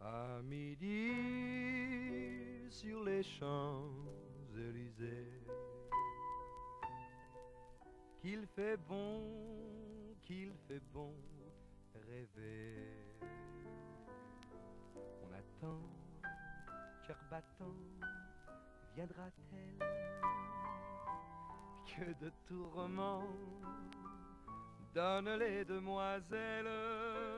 À midi sur les Champs-Élysées, qu'il fait bon, qu'il fait bon rêver. On attend, cœur battant, viendra-t-elle Que de tourments donnent les demoiselles.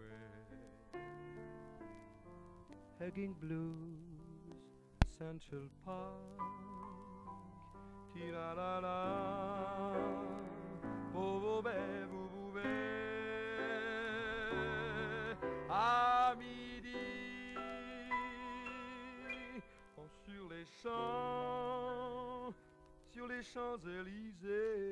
Hugging blues, Central Park. Tira la la, boubé, boubé. À midi, oh, sur les champs, sur les Champs-Élysées.